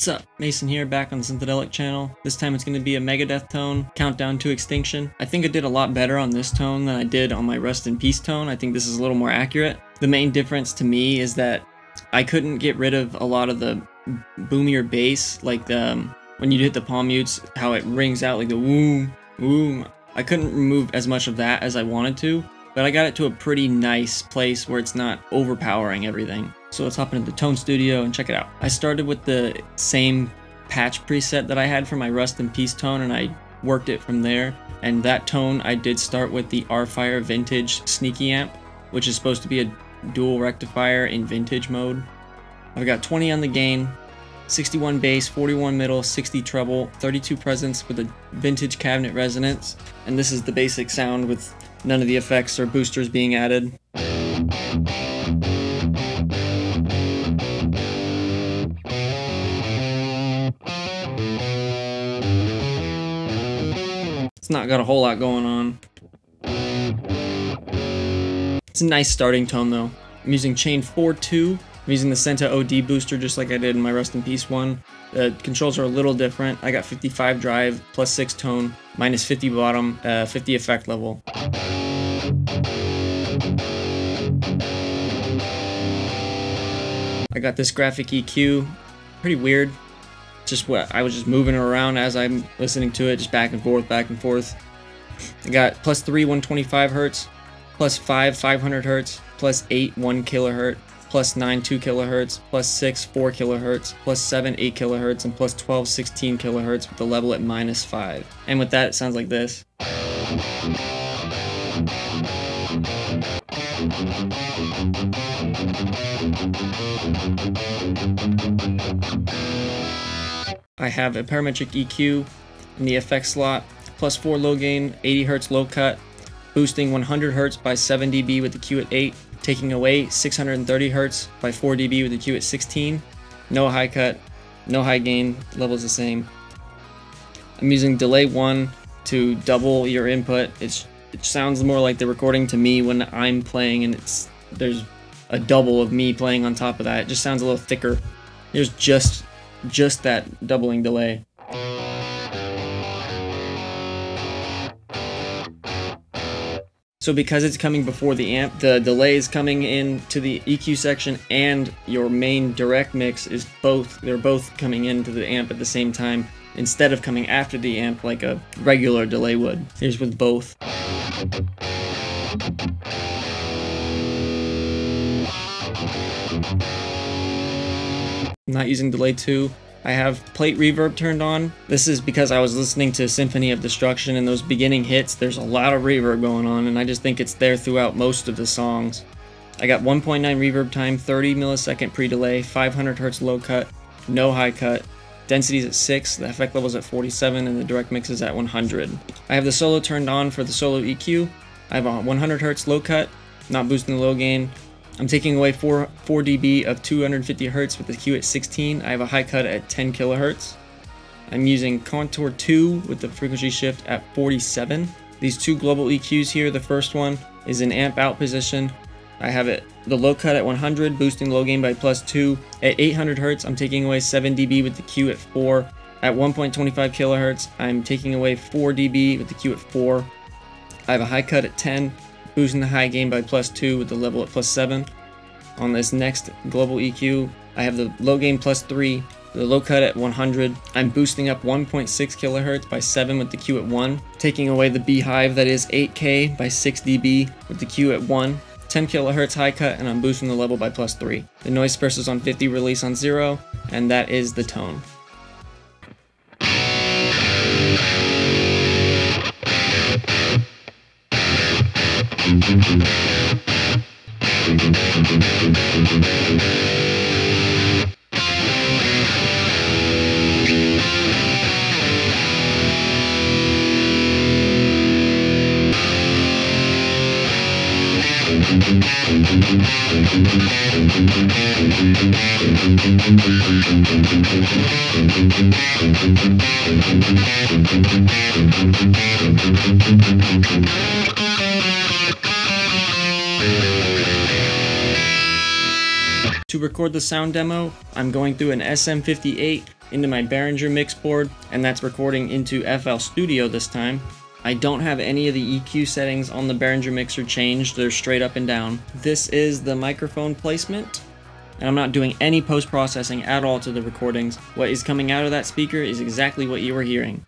What's up? Mason here, back on the Synthedelic channel. This time it's going to be a Megadeth tone, Countdown to Extinction. I think I did a lot better on this tone than I did on my Rust in Peace tone. I think this is a little more accurate. The main difference to me is that I couldn't get rid of a lot of the boomier bass, like the, um, when you hit the palm mutes, how it rings out like the woo, woo. I couldn't remove as much of that as I wanted to, but I got it to a pretty nice place where it's not overpowering everything. So let's hop into the Tone Studio and check it out. I started with the same patch preset that I had for my Rust in Peace tone and I worked it from there. And that tone I did start with the R-Fire Vintage Sneaky Amp, which is supposed to be a dual rectifier in vintage mode. I've got 20 on the gain, 61 bass, 41 middle, 60 treble, 32 presence with a vintage cabinet resonance, and this is the basic sound with none of the effects or boosters being added. It's not got a whole lot going on. It's a nice starting tone though. I'm using chain 4-2. I'm using the Centa OD booster just like I did in my Rust in Peace one. The controls are a little different. I got 55 drive, plus 6 tone, minus 50 bottom, uh, 50 effect level. I got this graphic EQ, pretty weird. Just what I was just moving around as I'm listening to it, just back and forth, back and forth. I got plus 3 125 hertz, plus 5 500 hertz, plus 8 1 kilohertz, plus 9 2 kilohertz, plus 6 4 kilohertz, plus 7 8 kilohertz, and plus 12 16 kilohertz with the level at minus 5. And with that, it sounds like this. I have a parametric EQ in the FX slot, plus 4 low gain, 80 Hz low cut, boosting 100 Hz by 7 dB with the Q at 8, taking away 630 Hz by 4 dB with the Q at 16, no high cut, no high gain, level's the same. I'm using delay 1 to double your input. It's, it sounds more like the recording to me when I'm playing and it's there's a double of me playing on top of that. It just sounds a little thicker. There's just just that doubling delay. So because it's coming before the amp, the delay is coming in to the EQ section and your main direct mix is both, they're both coming into the amp at the same time instead of coming after the amp like a regular delay would. Here's with both. Not using delay 2. I have plate reverb turned on. This is because I was listening to Symphony of Destruction and those beginning hits, there's a lot of reverb going on and I just think it's there throughout most of the songs. I got 1.9 reverb time, 30 millisecond pre-delay, 500 hertz low cut, no high cut, density's at 6, the effect level's at 47, and the direct mix is at 100. I have the solo turned on for the solo EQ. I have a 100 hertz low cut, not boosting the low gain, I'm taking away 4, 4 dB of 250 Hz with the Q at 16. I have a high cut at 10 kilohertz. I'm using Contour 2 with the frequency shift at 47. These two global EQs here, the first one is in amp out position, I have it the low cut at 100, boosting low gain by plus 2. At 800 Hz, I'm taking away 7 dB with the Q at 4. At 1.25 kHz, I'm taking away 4 dB with the Q at 4. I have a high cut at 10, boosting the high gain by plus 2 with the level at plus 7. On this next global EQ, I have the low gain plus 3, the low cut at 100. I'm boosting up 1.6 kHz by 7 with the Q at 1, taking away the beehive that is 8K by 6 dB with the Q at 1. 10 kHz high cut and I'm boosting the level by plus 3. The noise suppressor on 50, release on 0, and that is the tone. To record the sound demo, I'm going through an SM58 into my Behringer mix board, and that's recording into FL Studio this time. I don't have any of the EQ settings on the Behringer mixer changed, they're straight up and down. This is the microphone placement, and I'm not doing any post-processing at all to the recordings. What is coming out of that speaker is exactly what you are hearing.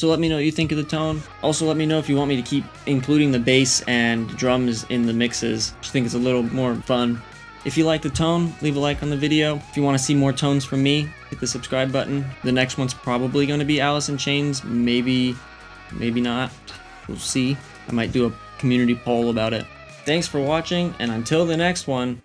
So let me know what you think of the tone. Also let me know if you want me to keep including the bass and drums in the mixes. I think it's a little more fun. If you like the tone, leave a like on the video. If you want to see more tones from me, hit the subscribe button. The next one's probably going to be Alice in Chains. Maybe, maybe not. We'll see. I might do a community poll about it. Thanks for watching, and until the next one,